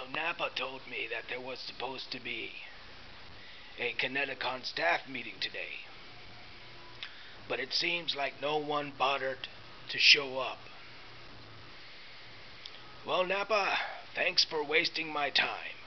So Nappa told me that there was supposed to be a ConnectiCon staff meeting today. But it seems like no one bothered to show up. Well, Nappa, thanks for wasting my time.